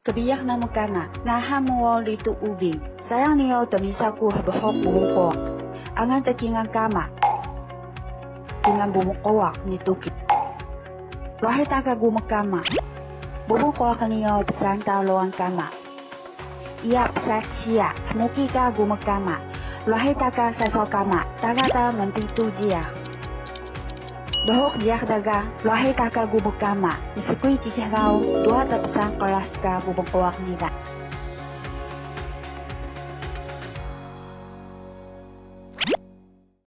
Kebiyak na magkana, naha mo litu ubing. Sayang niyo tamisa ko habahok bumukok. Angan takingan kama. Kingan bumukowak ni tukit. Wahai taka gumakama. Bumukowak niyo pesan taloan kama. Iya pesak siya, muki ka gumakama. Wahai taka sasaw kama, taga ta mantitu jia. Dohok diak daga, wahai taka gubuk kama, nisukui cicih kau, dua tapsang kelas ka bubuk kawak nila.